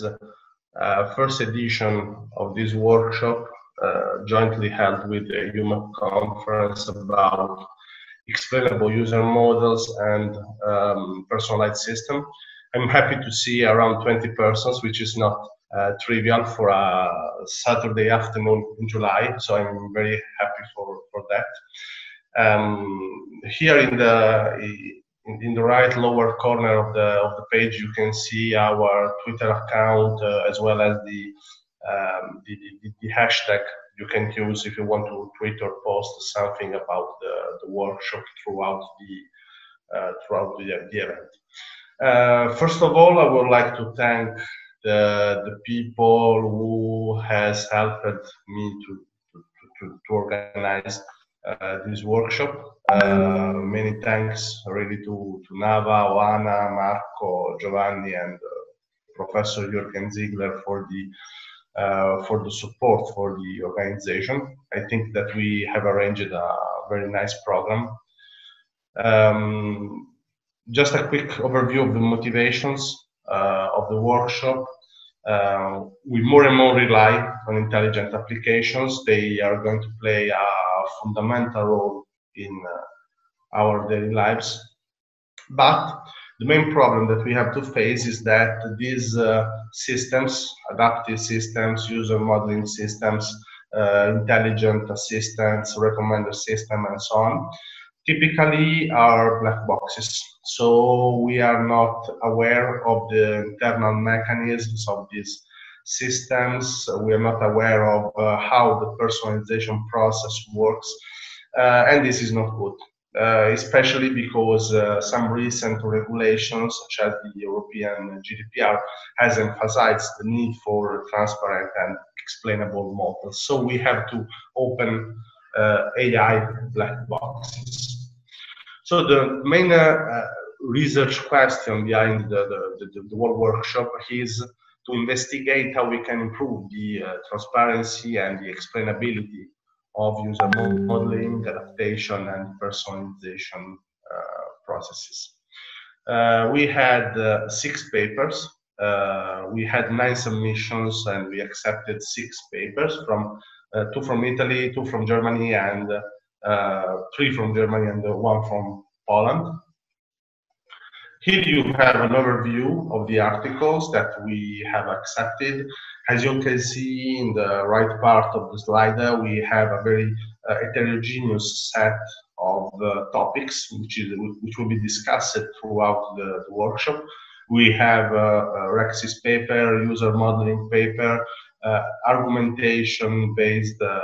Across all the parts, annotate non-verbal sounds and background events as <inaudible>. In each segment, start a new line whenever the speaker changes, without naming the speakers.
this uh, first edition of this workshop uh, jointly held with the UMAP conference about explainable user models and um, personalized system. I'm happy to see around 20 persons, which is not uh, trivial for a Saturday afternoon in July. So I'm very happy for, for that. Um, here in the in, in, the right lower corner of the of the page, you can see our Twitter account uh, as well as the, um, the, the, the hashtag you can use if you want to tweet or post something about the, the workshop throughout the uh, throughout the, the event. Uh, first of all, I would like to thank the, the people who has helped me to, to, to, to organize this workshop. Uh, many thanks really to, to Nava, Oana, Marco, Giovanni, and uh, Professor Jürgen Ziegler for the uh, for the support for the organization. I think that we have arranged a very nice program. Um, just a quick overview of the motivations uh, of the workshop. Uh, we more and more rely on intelligent applications. They are going to play a fundamental role in uh, our daily lives. But the main problem that we have to face is that these uh, systems, adaptive systems, user modeling systems, uh, intelligent assistants, recommender system, and so on, typically are black boxes. So we are not aware of the internal mechanisms of these systems. We are not aware of uh, how the personalization process works. Uh, and this is not good. Uh, especially because uh, some recent regulations, such as the European GDPR, has emphasized the need for transparent and explainable models. So we have to open uh, AI black boxes. So the main uh, research question behind the, the, the, the workshop is to investigate how we can improve the uh, transparency and the explainability of user modeling, adaptation, and personalization uh, processes. Uh, we had uh, six papers. we had nine submissions, and we accepted six papers from two from Italy, two from Germany, and three from Germany, and one from Poland. Here you have an overview of the articles that we have accepted as you can see in the right part of the slider, we have a very uh, heterogeneous set of uh, topics which, is, which will be discussed throughout the, the workshop. We have uh, a RecSys paper, user modeling paper, uh, argumentation based uh,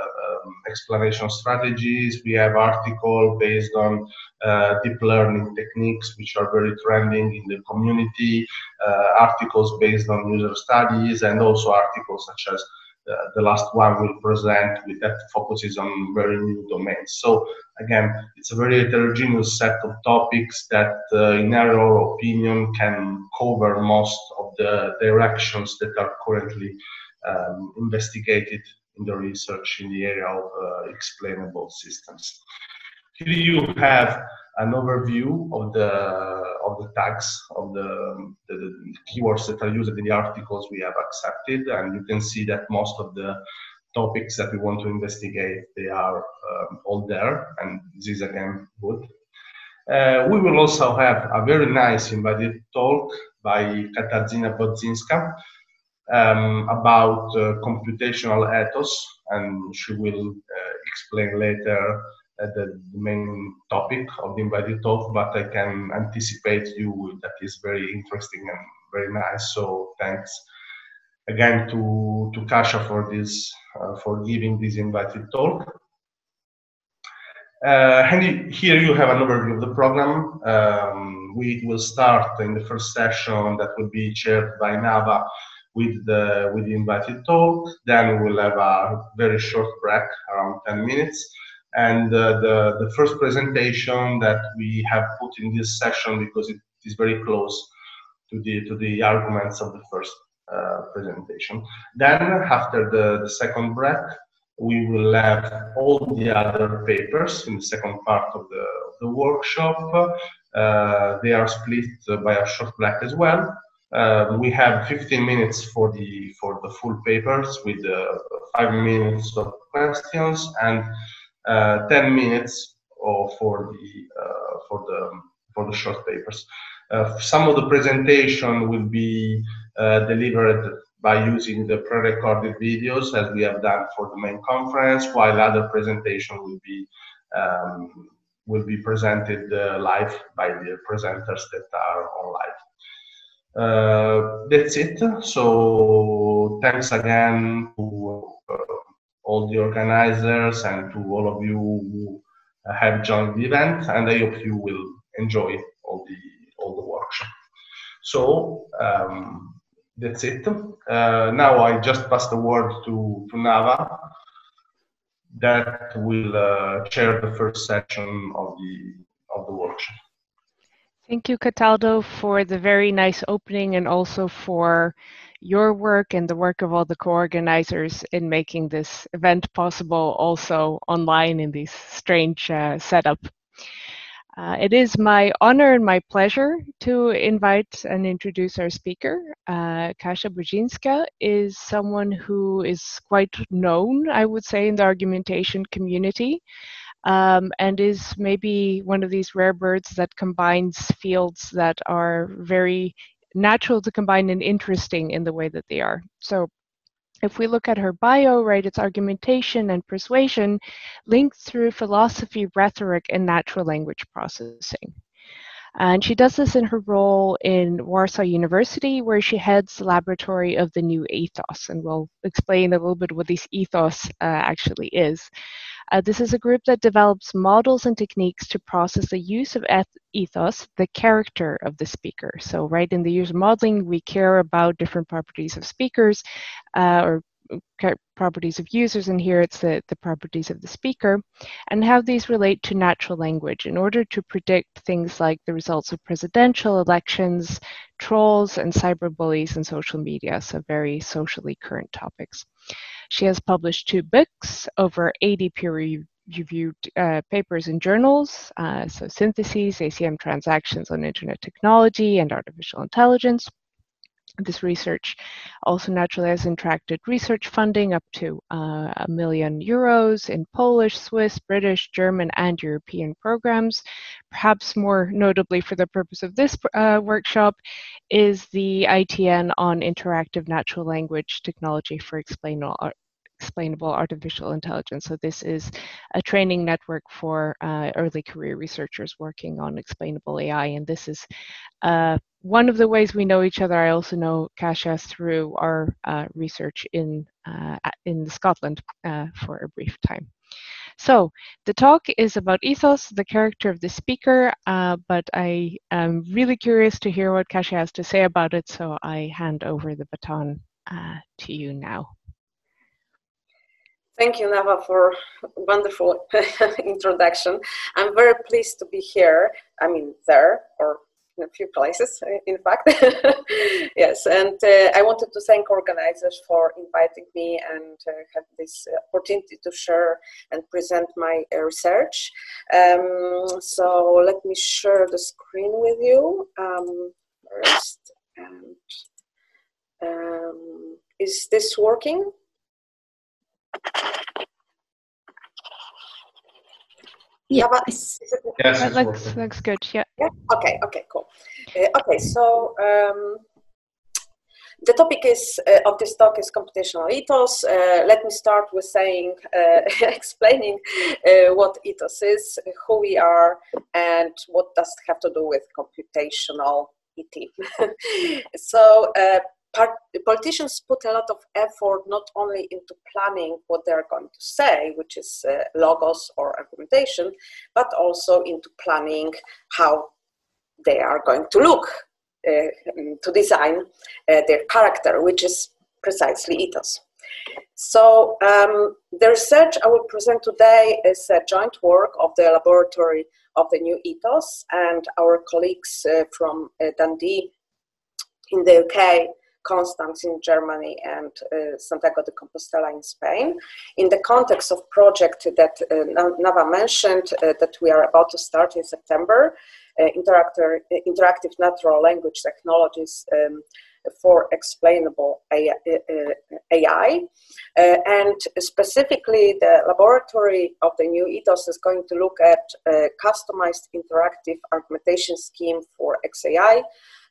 explanation strategies. We have article based on uh, deep learning techniques, which are very trending in the community, uh, articles based on user studies, and also articles such as uh, the last one will present with that focuses on very new domains. So again, it's a very heterogeneous set of topics that, uh, in our opinion, can cover most of the directions that are currently um, investigated in the research in the area of uh, explainable systems. Here you have an overview of the of the tags of the, the, the, keywords that are used in the articles we have accepted, and you can see that most of the topics that we want to investigate they are um, all there, and this is again good. Uh, we will also have a very nice invited talk by Katarzyna Budzynska, um, about computational ethos, and she will uh, explain later uh, the, the, main topic of the invited talk, but I can anticipate you that is very interesting and very nice. So thanks again to to Kasia for this uh, for giving this invited talk. Uh, and here you have an overview of the program. Um, we will start in the first session that will be chaired by Nava with the with the invited talk. Then we will have a very short break, around 10 minutes. And uh, the, the first presentation that we have put in this session, because it is very close to the, to the arguments of the first uh, presentation. Then after the, the second break, we will have all the other papers in the second part of the, of the workshop. Uh, they are split by a short break as well Uh, we have 15 minutes for the for the full papers with uh, five minutes of questions and uh, 10 minutes for the uh, for the for the short papers. Uh, some of the presentation will be delivered by using the pre-recorded videos as we have done for the main conference, while other presentation will be um, will be presented uh, live by the presenters that are on live. Uh, that's it. So thanks again to uh, all the organizers and to all of you who have joined the event, and I hope you will enjoy all the all the workshop. So um, that's it. Uh, now I just pass the word to to Nava that will uh, chair the first section of the of the workshop.
Thank you, Cataldo, for the very nice opening and also for your work and the work of all the co-organizers in making this event possible also online in this strange uh, setup. Uh, it is my honor and my pleasure to invite and introduce our speaker. Uh, Kasia Budzynska is someone who is quite known, I would say, in the argumentation community um, and is maybe one of these rare birds that combines fields that are very natural to combine and interesting in the way that they are. So if we look at her bio, right, it's argumentation and persuasion linked through philosophy, rhetoric, and natural language processing. And she does this in her role in Warsaw University, where she heads the laboratory of the new ethos. And we'll explain a little bit what this ethos uh, actually is. Uh, this is a group that develops models and techniques to process the use of ethos, the character of the speaker. So, right in the user modeling, we care about different properties of speakers uh, or properties of users, and here it's the, the properties of the speaker, and how these relate to natural language in order to predict things like the results of presidential elections, trolls, and cyberbullies and social media, so very socially current topics. She has published two books, over 80 peer-reviewed uh, papers in journals, uh, so Synthese, ACM Transactions on Internet Technology and Artificial Intelligence. This research also naturally has attracted research funding up to uh, a million euros in Polish, Swiss, British, German, and European programs. Perhaps more notably for the purpose of this uh, workshop is the ITN on interactive natural language technology for explainable, explainable artificial intelligence. So this is a training network for uh, early career researchers working on explainable AI. And this is uh, one of the ways we know each other. I also know Kasia through our uh, research in, uh, in Scotland uh, for a brief time. So the talk is about ethos, the character of the speaker, uh, but I am really curious to hear what Kasia has to say about it, so I hand over the baton uh, to you now.
Thank you, Nava, for a wonderful <laughs> introduction. I'm very pleased to be here. I mean, there or in a few places, <laughs> in fact. <laughs> yes, and uh, I wanted to thank organizers for inviting me and uh, have this opportunity to share and present my uh, research. Um, so let me share the screen with you um, first. And um, is this working?
Yeah, yes, that looks looks good. Yeah.
Yeah. Okay. Okay. Cool. Uh, okay. So um, the topic is uh, of this talk is computational ethos. Uh, let me start with saying, uh, <laughs> explaining uh, what ethos is, who we are, and what does it have to do with computational ET. <laughs> so uh, part, politicians put a lot of effort not only into planning what they're going to say, which is uh, logos or argumentation, but also into planning how they are going to look, uh, to design uh, their character, which is precisely ethos. So um, the research I will present today is a joint work of the laboratory of the new ethos and our colleagues uh, from uh, Dundee in the UK Konstanz in Germany and uh, Santiago de Compostela in Spain. In the context of project that uh, Nava mentioned uh, that we are about to start in September, uh, interactive, interactive natural language technologies um, for explainable AI. Uh, and specifically, the laboratory of the new ethos is going to look at a customized interactive argumentation scheme for XAI.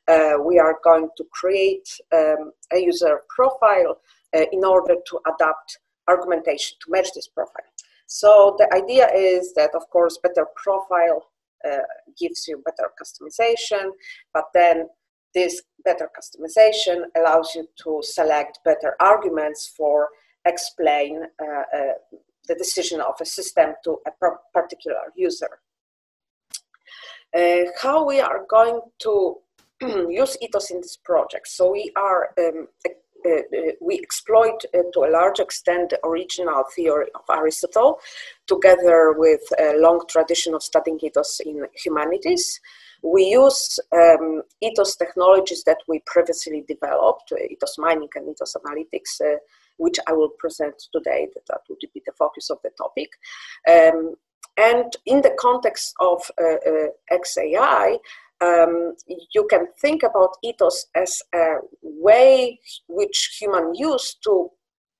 Uh, we are going to create um, a user profile uh, in order to adapt argumentation to match this profile. So the idea is that, of course, better profile uh, gives you better customization, but then this better customization allows you to select better arguments for explain uh, uh, the decision of a system to a particular user. Uh, how we are going to use ethos in this project. So we are um, uh, we exploit uh, to a large extent the original theory of Aristotle, together with a long tradition of studying ethos in humanities. We use um, ethos technologies that we previously developed, uh, ethos mining and ethos analytics, uh, which I will present today. That, that would be the focus of the topic. Um, and in the context of uh, uh XAI, um, you can think about ethos as a way which human use to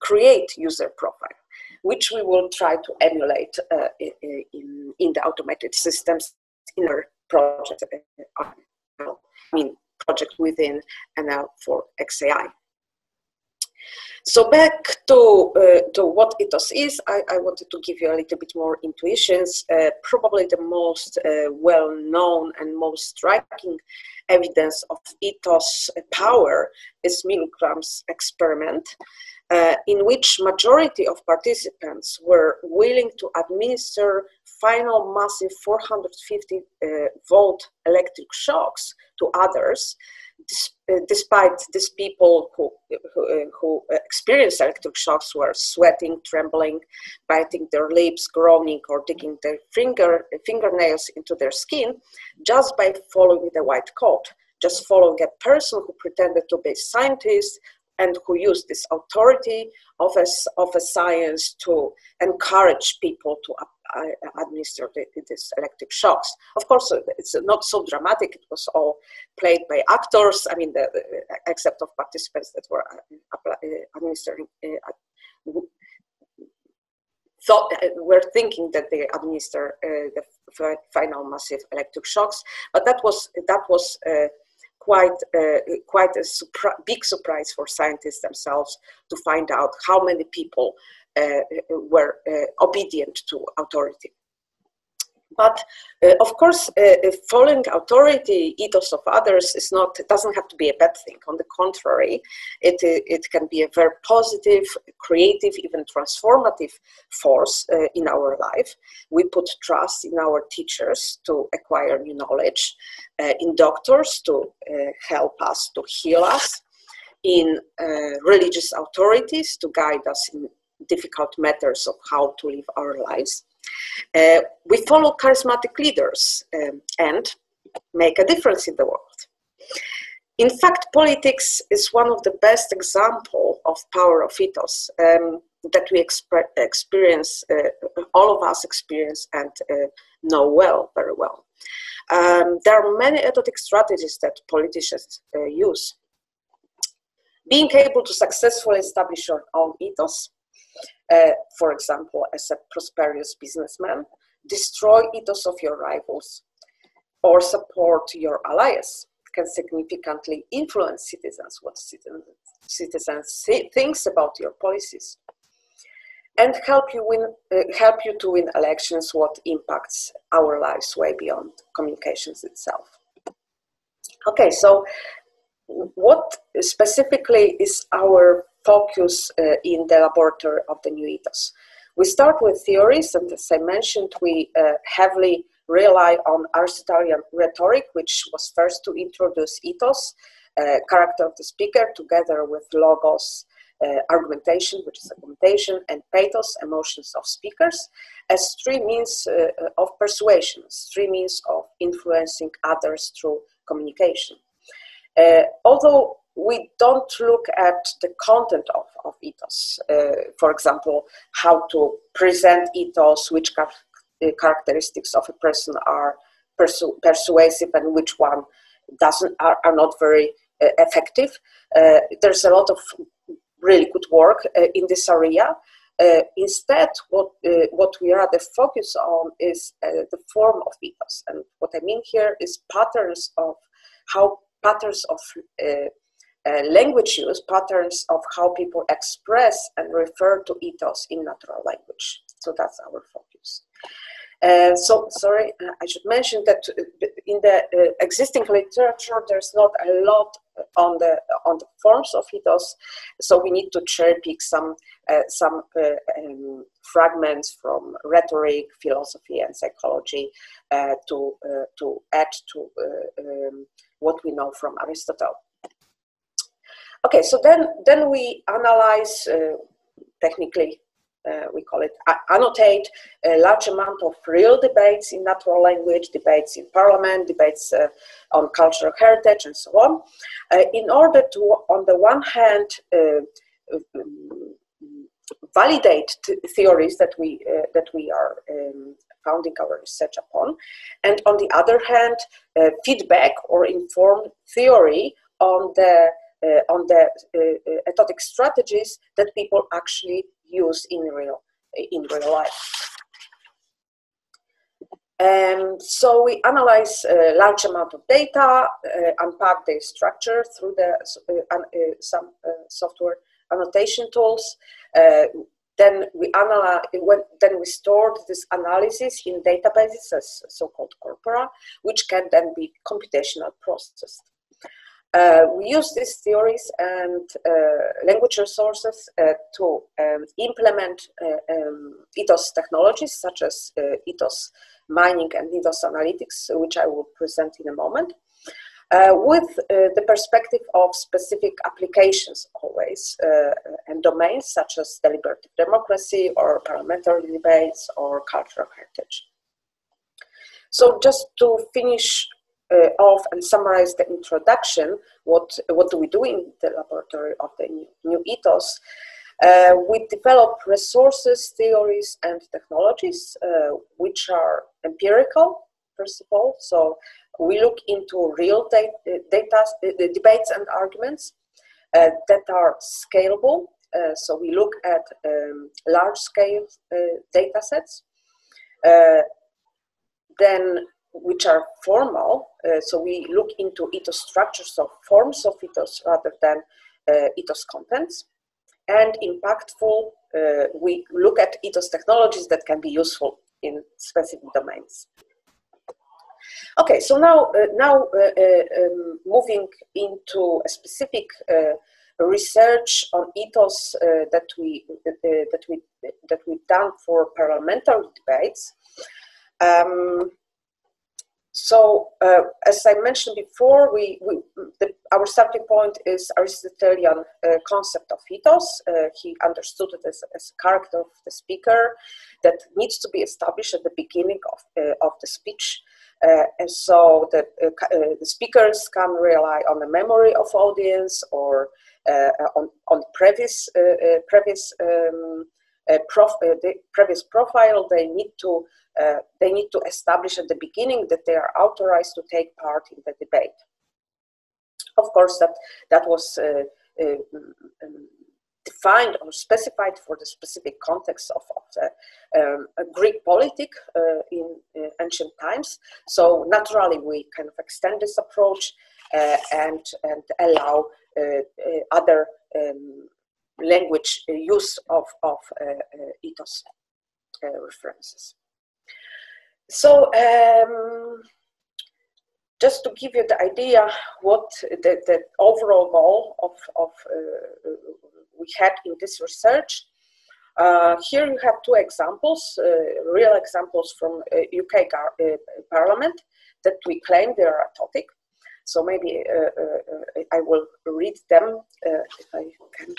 create user profile, which we will try to emulate uh, in, in the automated systems in our project, uh, I mean, project within NL for XAI. So back to, uh, to what ethos is, I, I, wanted to give you a little bit more intuitions. Uh, probably the most uh, well-known and most striking evidence of ethos power is Milgram's experiment, uh, in which majority of participants were willing to administer final massive 450 uh, volt electric shocks to others despite these people who, who, uh, who experience electric shocks were sweating, trembling, biting their lips, groaning, or digging their finger, fingernails into their skin, just by following the white coat, just following a person who pretended to be a scientist and who used this authority of a, of a science to encourage people to administer these electric shocks. Of course, uh, it's not so dramatic. It was all played by actors. I mean, the, except of participants that were uh, uh, administering. thought were thinking that they administer the final massive electric shocks, but that was that was quite uh, quite a surpri- big surprise for scientists themselves to find out how many people were uh, obedient to authority. But uh, of course, uh, following authority, ethos of others is not doesn't have to be a bad thing. On the contrary, it it can be a very positive, creative, even transformative force uh, in our life. We put trust in our teachers to acquire new knowledge, uh, in doctors to help us to heal us, in religious authorities to guide us in difficult matters of how to live our lives. Uh, we follow charismatic leaders um, and make a difference in the world. In fact, politics is one of the best example of power of ethos um, that we exp- experience, uh, all of us experience and uh, know well, very well. Um, there are many ethic strategies that politicians uh, use. Being able to successfully establish your own ethos uh, for example, as a prosperous businessman, destroy ethos of your rivals or support your allies can significantly influence citizens what citizens, citizens thinks about your policies and help you win uh, help you to win elections what impacts our lives way beyond communications itself. Okay so what specifically is our focus uh, in the laboratory of the new ethos. We start with theories, and as I mentioned, we uh, heavily rely on Aristotelian rhetoric, which was first to introduce ethos, uh, character of the speaker, together with logos, uh, argumentation, which is argumentation, and pathos, emotions of speakers, as three means uh, of persuasion, three means of influencing others through communication. Uh, although we don't look at the content of, of ethos. Uh, for example, how to present ethos, which car- uh, characteristics of a person are persu- persuasive and which one doesn't are, are not very uh, effective. Uh, there's a lot of really good work uh, in this area. Uh, instead, what what we rather focus on is the form of ethos, and what I mean here is patterns of how patterns of uh, language use, patterns of how people express and refer to ethos in natural language. So that's our focus. Uh, so, sorry, uh, I should mention that uh, in the uh, existing literature, there's not a lot on the on the forms of ethos, so we need to cherry pick some some um, fragments from rhetoric, philosophy, and psychology to to add to um, what we know from Aristotle. Okay, so then, then we analyze uh, technically, uh, we call it annotate a large amount of real debates in natural language, debates in parliament, debates uh, on cultural heritage, and so on, uh, in order to, on the one hand, uh, validate theories that we uh, that we are um, founding our research upon, and on the other hand, uh, feedback or inform theory on the on the uh, ethotic strategies that people actually use in real in real life. Um, so we analyze a large amount of data, uh, unpack the structure through the uh, uh, some software annotation tools, then we analyze, when, then we stored this analysis in databases as so-called corpora, which can then be computational processed. Uh, we use these theories and uh, language resources uh, to um, implement uh, um, ethos technologies such as uh, ethos mining and ethos analytics, which I will present in a moment. Uh, with the perspective of specific applications always and domains such as deliberative democracy or parliamentary debates or cultural heritage. So just to finish uh, off and summarize the introduction, what, what do we do in the laboratory of the new, ethos? Uh, we develop resources, theories, and technologies uh, which are empirical, first of all. So we look into real data, data debates and arguments uh, that are scalable. Uh, so we look at um, large scale uh, data sets. Uh, then which are formal, uh, so we look into ethos structures of forms of ethos rather than uh, ethos contents. And impactful, we look at ethos technologies that can be useful in specific domains. Okay, so now, uh, now uh, uh, um, moving into a specific research on ethos that we that we that we've done for parliamentary debates. Um, so, uh, as I mentioned before, we, we the, our starting point is Aristotelian uh, concept of ethos. Uh, he understood it as, as a character of the speaker that needs to be established at the beginning of, of the speech uh, and so the, uh, uh, the speakers can rely on the memory of audience or on, on previous, previous, um, prof, the previous profile. They need to they need to establish at the beginning that they are authorized to take part in the debate. Of course, that that was um, defined or specified for the specific context of, of the um, Greek politic uh, in uh, ancient times. So naturally, we kind of extend this approach uh, and and allow uh, uh, other um, language use of of ethos references. So. Um, just to give you the idea what the, the overall goal of, of uh, we had in this research. Uh, here you have two examples, uh, real examples from UK uh, uh, Parliament that we claim they are topic. So maybe uh, I will read them if I can.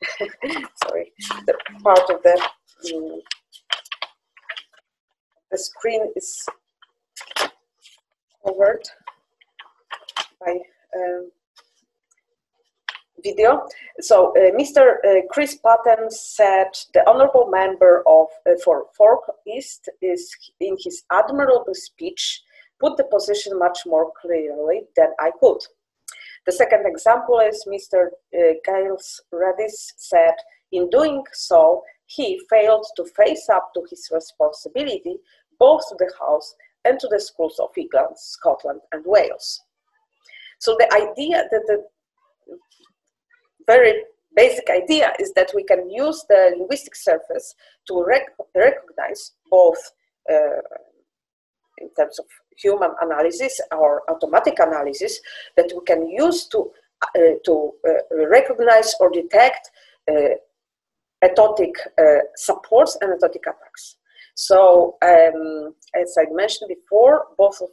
<laughs> Sorry, the part of the um, the screen is covered by um, video. So uh, Mr. Uh, Chris Patten said the honorable member of uh, for Falkirk East is in his admirable speech put the position much more clearly than I could. The second example is Mr. Uh, Giles Radice said, in doing so, he failed to face up to his responsibility both to the House and to the schools of England, Scotland, and Wales. So the idea that the very basic idea is that we can use the linguistic surface to rec- recognize both uh, in terms of human analysis or automatic analysis that we can use to, uh, to uh, recognize or detect uh, ethotic uh, supports and ethotic attacks. So, um, as I mentioned before, both of,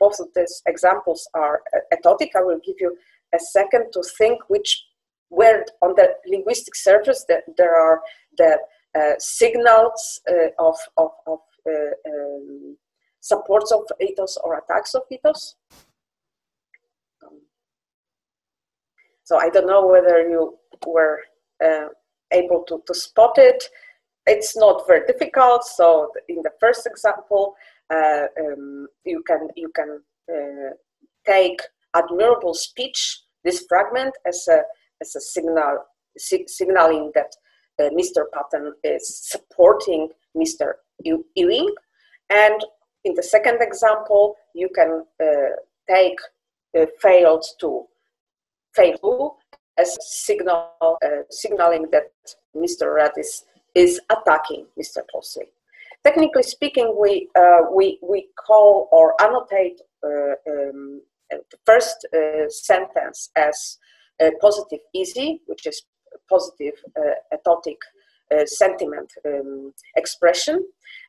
both of these examples are ethotic. I will give you a second to think which, where on the linguistic surface that there are the uh, signals uh, of, of, of uh, um, supports of ethos or attacks of ethos. So I don't know whether you were uh, able to, to spot it. It's not very difficult. So in the first example, uh, um, you can you can uh, take admirable speech, this fragment as a as a signal si signaling that uh, Mr. Patten is supporting Mr. Ewing, and in the second example, you can uh, take failed to fail as signal uh, signaling that Mr. Radice is attacking Mr. Tosley. Technically speaking, we uh, we we call or annotate uh, um, the first uh, sentence as positive easy, which is positive ethotic sentiment um, expression,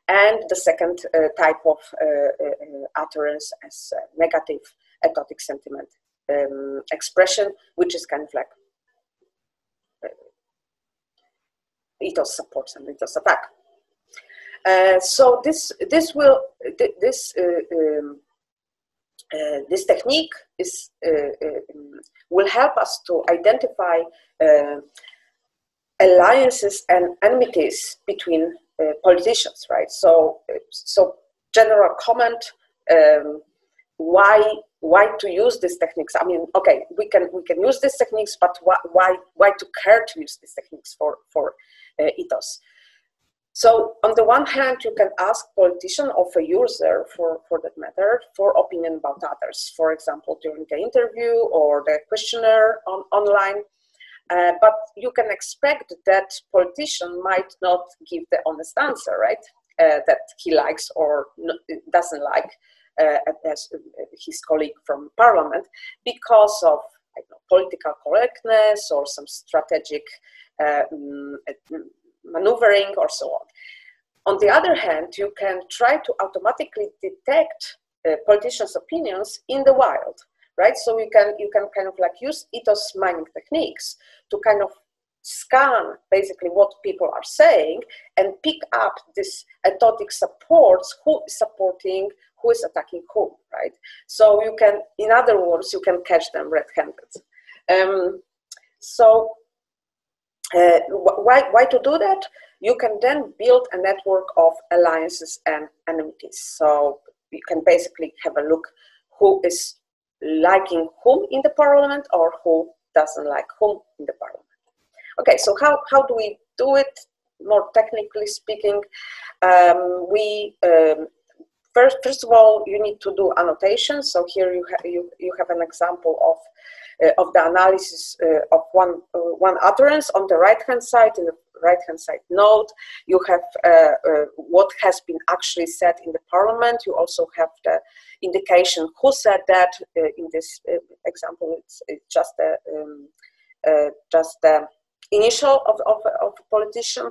and the second uh, type of uh, uh, utterance as negative ethotic sentiment um, expression, which is kind of like ethos supports and ethos attack. Uh, so this this will this uh, um, uh, this technique is um, will help us to identify alliances and enmities between uh, politicians, right? So, so general comment. Um, why why to use these techniques? I mean, okay, we can we can use these techniques, but why why why to care to use these techniques for for uh, ethos? So on the one hand, you can ask politician of a user, for, for that matter, for opinion about others. For example, during the interview or the questionnaire on, online. Uh, but you can expect that politician might not give the honest answer, right? Uh, that he likes or doesn't like uh, as his colleague from parliament because of know, political correctness or some strategic maneuvering or so on. On the other hand, you can try to automatically detect uh, politicians' opinions in the wild right? So you can you can kind of like use ethos mining techniques to kind of scan basically what people are saying and pick up this ethotic supports who is supporting who is attacking whom right so you can in other words you can catch them red-handed um, so uh, why, why to do that you can then build a network of alliances and enmities so you can basically have a look who is liking whom in the parliament or who doesn't like whom in the parliament. Okay, so how, how do we do it? More technically speaking, um, we um, first first of all you need to do annotations. So here you have you, you have an example of of the analysis uh, of one uh, one utterance on the right hand side in the right hand side note, You have uh, uh, what has been actually said in the parliament. You also have the indication who said that. Uh, in this uh, example, it's, it's, just a, um, uh, just the initial of, of, of a politician.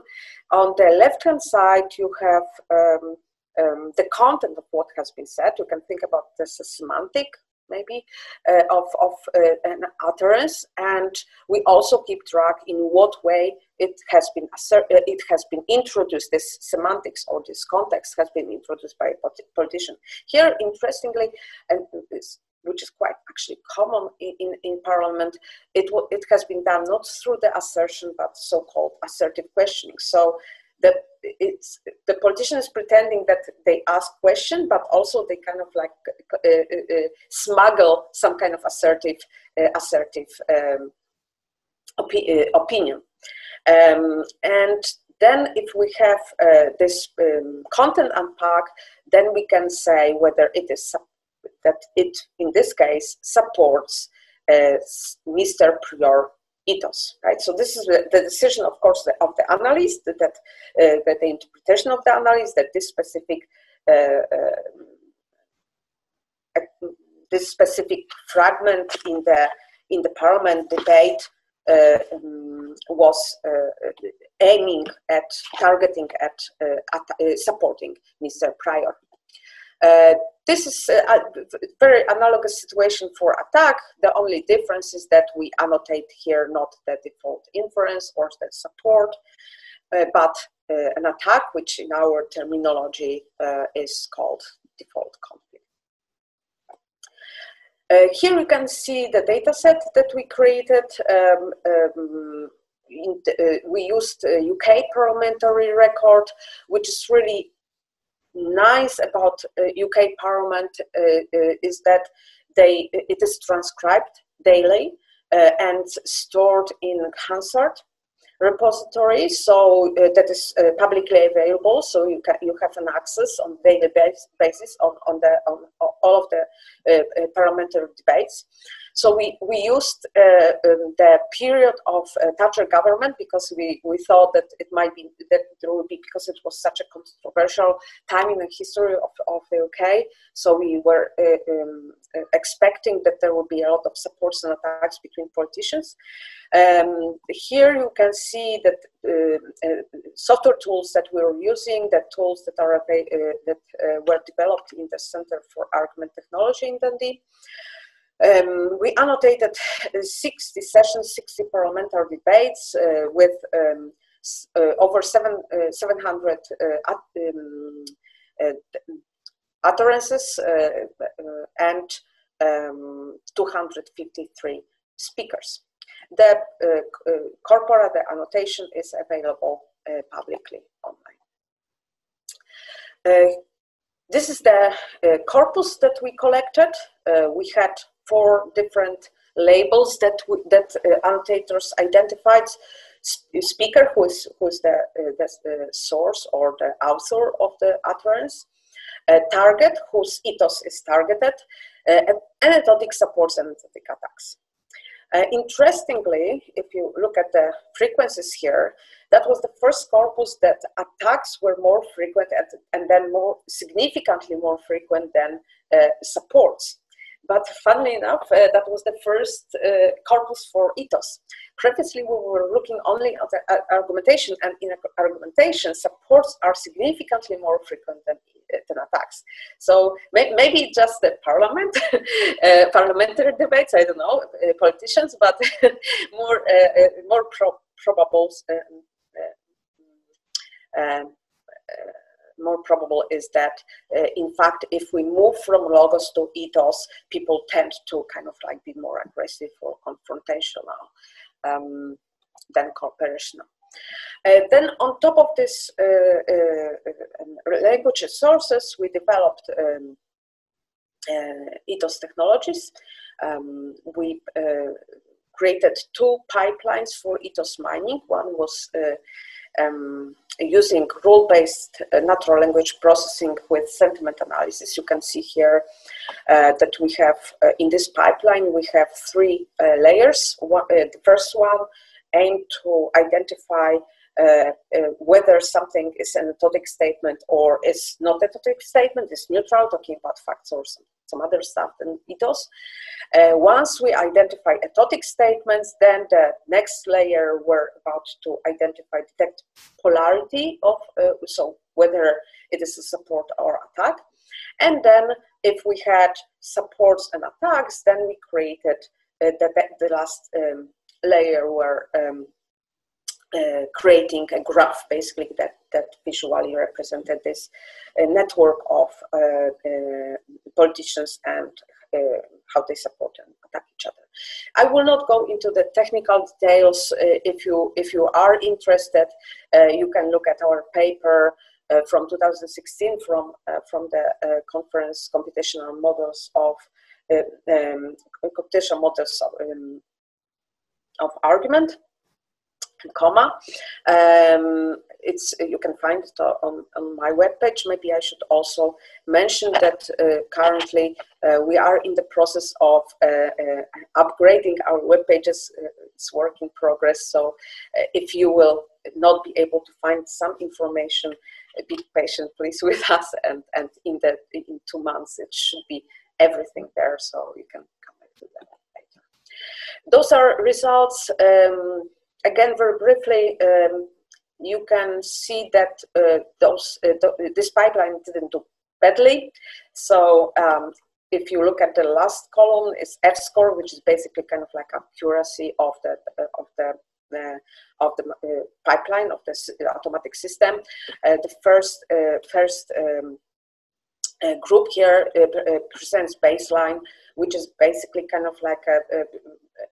On the left-hand side, you have um, um, the content of what has been said. You can think about this as semantic maybe uh, of, of uh, an utterance. And we also keep track in what way it has been uh, it has been introduced. This semantics or this context has been introduced by a politician. Here interestingly and this, which is quite actually common in, in, in Parliament, it, it has been done not through the assertion, but so-called assertive questioning. So the, it's, the politician is pretending that they ask question, but also they kind of like uh, uh, uh smuggle some kind of assertive, uh, assertive um, opi uh, opinion. Um, and then if we have uh, this um, content unpack, then we can say whether it is that it, in this case, supports Mr. Prior ethos, right? So this is the, decision, of course, of the analyst, that, uh, that, the interpretation of the analyst, that this specific uh, uh, this specific fragment in the in the parliament debate uh, um, was uh, aiming at targeting at, at supporting Mr. Prior. Uh, this is a very analogous situation for attack. The only difference is that we annotate here not the default inference or the support, uh, but uh, an attack, which in our terminology uh, is called default conflict. Uh, here you can see the data set that we created. Um, um, we used UK parliamentary record, which is really nice about UK uh, Parliament uh, uh, is that they it is transcribed daily and stored in Hansard repository. So uh, that is uh, publicly available. So you can you have an access on daily basis on, on the on, all of the uh, parliamentary debates so we, we used uh, um, the period of uh, Thatcher government because we, we thought that it might be that there would be because it was such a controversial time in the history of, of the UK. So we were uh, um, uh, expecting that there would be a lot of supports and attacks between politicians. Um, here you can see that uh, uh, software tools that we were using, the tools that are that were developed in the Center for Argument Technology in Dundee. Um, we annotated 60 sessions, 60 parliamentary debates uh, with um, uh, over seven, uh, 700 uh, um, uh, utterances uh, and um, 253 speakers. The corpora, the annotation is available publicly online. this is the corpus that we collected. we had four different labels that that uh, annotators identified. speaker, who is who is the, uh, the, the source or the author of the utterance. target, whose ethos is targeted, uh, and anecdotic supports anecdotic attacks. Uh, interestingly, if you look at the frequencies here, that was the first corpus that attacks were more frequent at, and then more significantly more frequent than uh, supports. But funnily enough, uh, that was the first uh, corpus for ethos. Previously, we were looking only at uh, argumentation, and in argumentation, supports are significantly more frequent than, uh, than attacks. So may, maybe just the parliament, <laughs> uh, parliamentary debates, I don't know, uh, politicians, but <laughs> more, more pro probable um, more probable is that, uh, in fact, if we move from logos to ethos, people tend to kind of like be more aggressive or confrontational um, than cooperational. Uh, then on top of this uh, uh language sources, we developed um, uh, ethos technologies. Um, we created two pipelines for ethos mining. One was um, using rule-based uh, natural language processing with sentiment analysis. You can see here uh, that we have, uh, in this pipeline, we have three uh, layers. One, uh, the first one aimed to identify uh, whether something is an anecdotic statement or is not a anecdotic statement, is neutral, talking about facts or some, some other stuff than ethos. Uh, once we identify anecdotic statements, then the next layer we're about to identify, detect polarity of, uh, so whether it is a support or attack. And then if we had supports and attacks, then we created uh, the, the last um, layer where um, uh, creating a graph basically that that visually represented this uh, network of uh, uh, politicians and how they support and attack each other. I will not go into the technical details. if you if you are interested, you can look at our paper uh, from 2016 from uh, from the uh, conference computational models of um, computational models of, um, of argument COMMA. Um, it's you can find it on, on my webpage. Maybe I should also mention that uh, currently uh, we are in the process of uh, uh upgrading our web pages. Uh, it's work in progress. So if you will not be able to find some information, be patient, please, <laughs> with us. And and in the in two months, it should be everything there, so you can come back to that later. Those are results. Um, again, very briefly, um, you can see that uh, those uh, th this pipeline didn't do badly. So um, if you look at the last column, it's F score, which is basically kind of like accuracy of the uh, of the uh, of the uh, pipeline of the automatic system. Uh, the first first um, group here presents baseline, which is basically kind of like a, a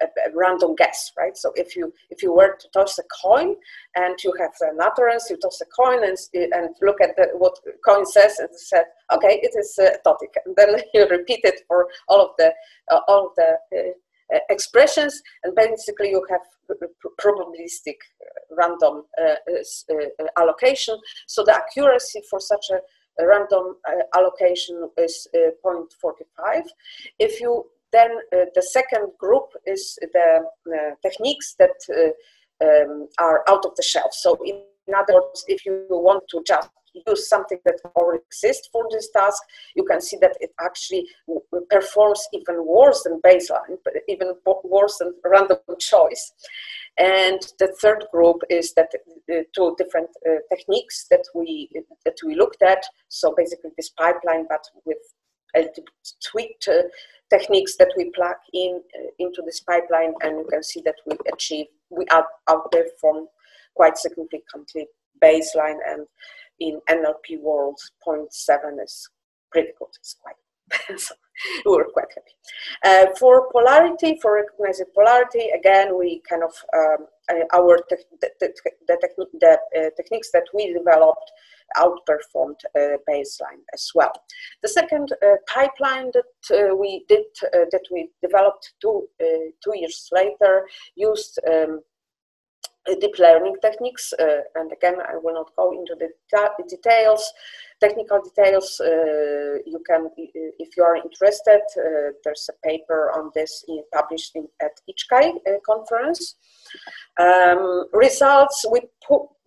a, a, random guess, right? So if you if you were to toss a coin and you have an utterance, you toss a coin and and look at the, what coin says and said, okay, it is uh, totic, and then <laughs> you repeat it for all of the uh, all of the uh, expressions, and basically you have probabilistic uh, random uh, uh, allocation. So the accuracy for such a random allocation is 0.45. If you then uh, the second group is the uh, techniques that uh, um, are out of the shelf. So in other words, if you want to just use something that already exists for this task, you can see that it actually performs even worse than baseline, even worse than random <laughs> choice. And the third group is that the two different uh, techniques that we that we looked at. So basically, this pipeline, but with tweaked uh, techniques that we plug in uh, into this pipeline and you can see that we achieve, we out, outperform quite significantly baseline and in NLP world 0.7 is pretty good, it's quite, <laughs> we were quite happy. Uh, for polarity, for recognizing polarity, again, we kind of, um, uh, our te the, the, techni the uh, techniques that we developed outperformed uh, baseline as well. The second uh, pipeline that uh, we did, that we developed two, two years later, used um, deep learning techniques. And again, I will not go into the details, technical details. Uh, you can, if you are interested, uh, there's a paper on this in, published in, at IJCAI conference. Um, results, we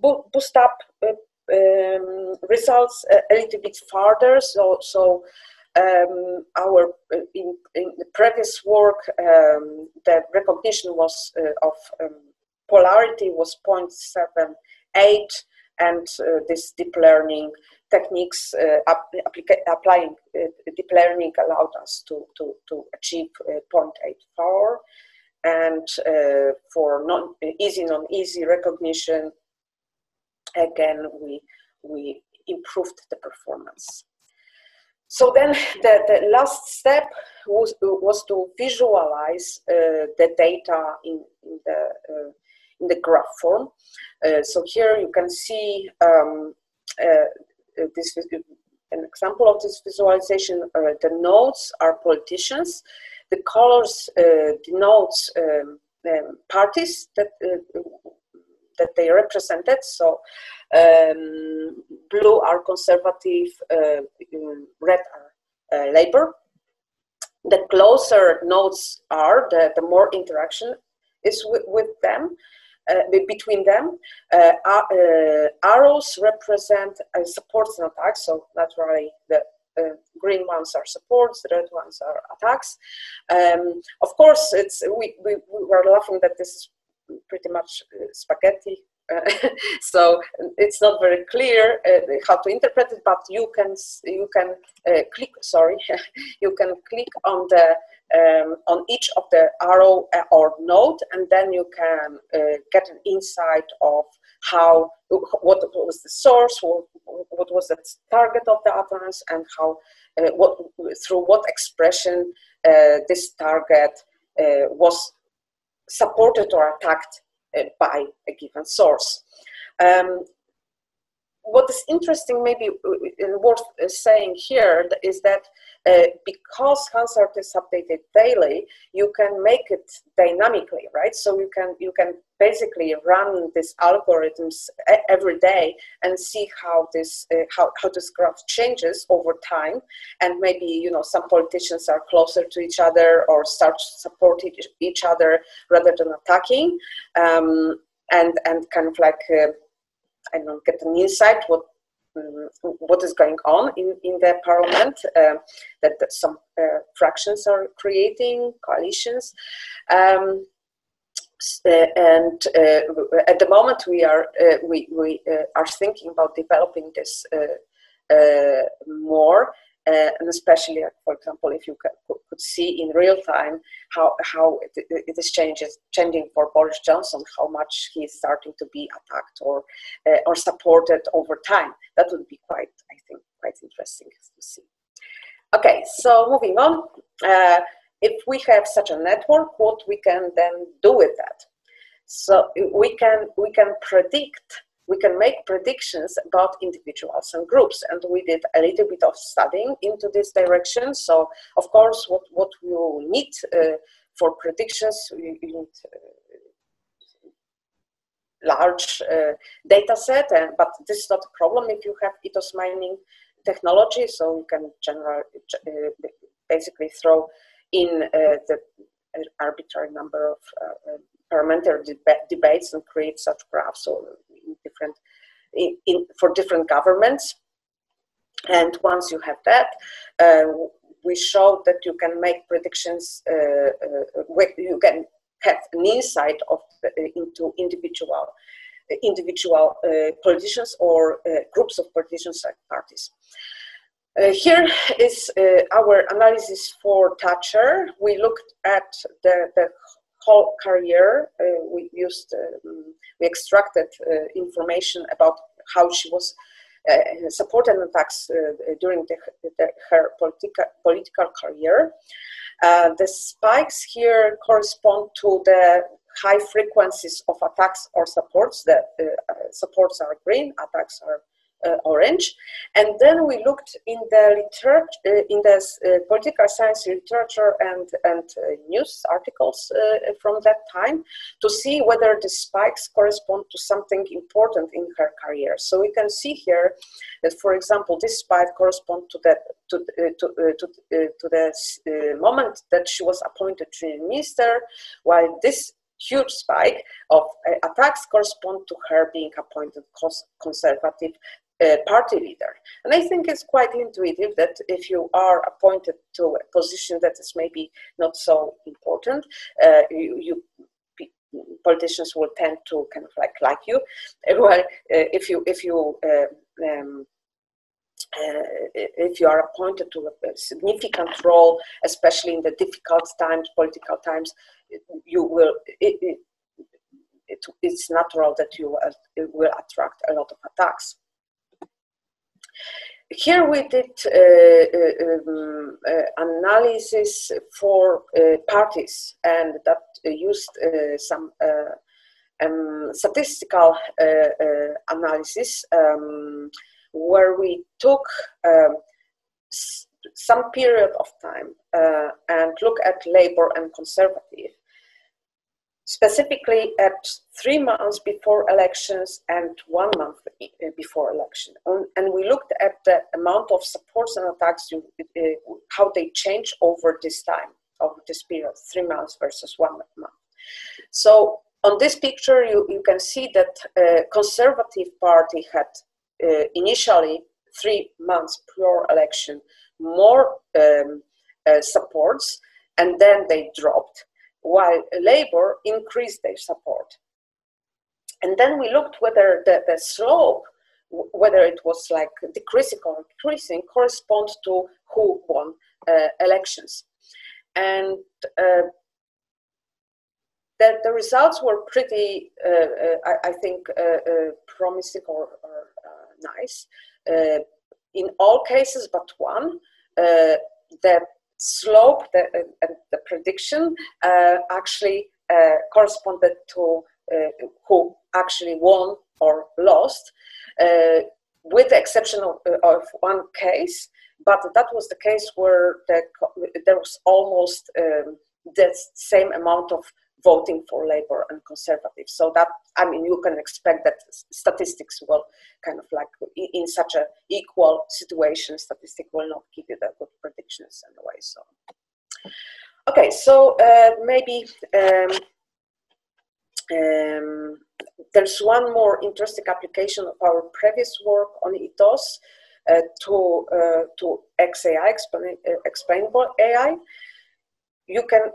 boost up um, results a, a, little bit farther. So, so um, our in, in, the previous work, um, the recognition was uh, of um, polarity was 0.78, and uh, this deep learning techniques uh, applying uh, deep learning allowed us to to, to achieve uh, 0.84 and uh, for non easy non easy recognition again, we, we improved the performance. So then the, the last step was, was to visualize uh, the data in, in, the, in the graph form. Uh, so here you can see um, uh, this an example of this visualization. Uh, the nodes are politicians. The colors uh, denotes um, um, parties that that they represented. So um, blue are conservative, uh, red are uh, labor. The closer nodes are, the, the more interaction is with, with them. Uh, between them. Uh, uh, arrows represent uh, supports and attacks, so naturally the green ones are supports, the red ones are attacks. Um, of course, it's we, we, we were laughing that this is pretty much uh, spaghetti. Uh, <laughs> so it's not very clear uh, how to interpret it, but you can you can click. Sorry, <laughs> you can click on the um, on each of the arrow or node, and then you can get an insight of how what was the source, what, what was the target of the utterance, and how uh, what through what expression uh, this target uh, was supported or attacked uh, by a given source. Um, what is interesting, maybe uh, worth uh, saying here, is that uh, because Hansard is updated daily, you can make it dynamically, right? So you can you can basically run these algorithms every day and see how this uh, how, how this graph changes over time, and maybe you know some politicians are closer to each other or start supporting each other rather than attacking, um, and and kind of like. Uh, I don't get an insight what what is going on in, in the parliament, uh, that, that, some uh, fractions are creating coalitions. Um, uh, and uh, at the moment, we are uh, we, we are thinking about developing this more uh, and especially, for example, if you could, could see in real time how, how it, it is changes, changing for Boris Johnson, how much he is starting to be attacked or, uh, or supported over time. That would be quite, I think, quite interesting to see. Okay, so moving on. Uh, if we have such a network, what we can then do with that? So we can, we can predict we can make predictions about individuals and groups. And we did a little bit of studying into this direction. So, of course, what, what you need uh, for predictions, you, need uh, large uh, data set, and, but this is not a problem if you have ethos mining technology. So you can general, uh, basically throw in uh, the arbitrary number of uh, parliamentary deb- debates and create such graphs or in, in, for different governments. And once you have that, uh, we showed that you can make predictions. Uh, uh, you can have an insight of uh, into individual individual uh, politicians or uh, groups of politicians like parties. here is our analysis for Thatcher. We looked at the, the whole career. we used um, we extracted uh, information about how she was uh, supported attacks uh, during the, the, her political, political career. the spikes here correspond to the high frequencies of attacks or supports. The supports are green, attacks are uh, orange. And then we looked in the literature, uh, in the uh, political science literature and, and news articles from that time to see whether the spikes correspond to something important in her career. So we can see here that, for example, this spike corresponds to the to uh, to uh, to, uh, to the moment that she was appointed Prime Minister, while this huge spike of attacks correspond to her being appointed conservative party leader. And I think it's quite intuitive that if you are appointed to a position that is maybe not so important, uh, you, you politicians will tend to kind of like like you. <laughs> Well, uh, if you if you uh, um, uh, if you are appointed to a significant role, especially in the difficult times, political times, you will. It, it, it, it's natural that you will attract a lot of attacks. Here we did uh, uh, um, uh, analysis for parties and that used some um, statistical analysis um, where we took um, some period of time and look at labor and conservative specifically at three months before elections and one month before election. And we looked at the amount of supports and attacks, uh, how they change over this time, over this period, three months versus one month. So on this picture, you, you can see that Conservative Party had uh, initially three months prior election more um, uh, supports, and then they dropped while Labour increased their support. And then we looked whether the, the slope, whether it was like decreasing or increasing, corresponds to who won uh, elections. And uh, the, the results were pretty, uh, uh, I, I, think, uh, promising or, or nice. in all cases but one, the slope the, uh, the prediction uh, actually uh, corresponded to who actually won or lost, with the exception of, of, one case. But that was the case where the, there was almost um, the same amount of voting for Labour and Conservatives. So that I mean, you can expect that statistics will kind of like in such a equal situation, statistic will not give you the good predictions anyway. So okay, so uh, maybe. Um, um, there's one more interesting application of our previous work on ethos uh, to uh, to XAI, explain, uh, explainable AI. You can